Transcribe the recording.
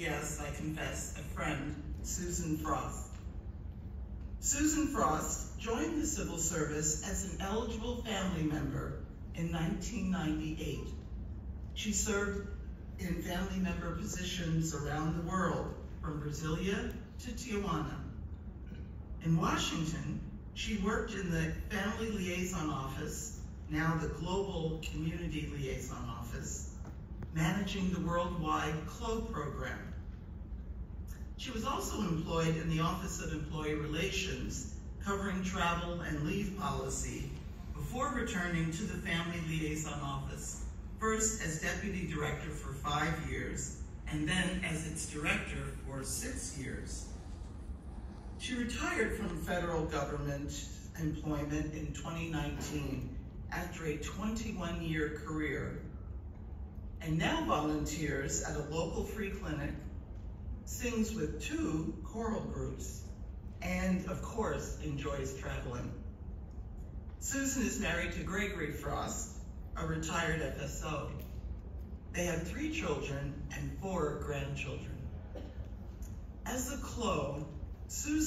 yes, I confess, a friend, Susan Frost. Susan Frost joined the civil service as an eligible family member in 1998. She served in family member positions around the world, from Brasilia to Tijuana. In Washington, she worked in the Family Liaison Office, now the Global Community Liaison Office, managing the worldwide CLO program. She was also employed in the Office of Employee Relations, covering travel and leave policy, before returning to the Family Liaison Office, first as Deputy Director for five years, and then as its Director for six years. She retired from federal government employment in 2019 after a 21-year career and now volunteers at a local free clinic, sings with two choral groups, and of course enjoys traveling. Susan is married to Gregory Frost, a retired FSO. They have three children and four grandchildren. As a CLO, Susan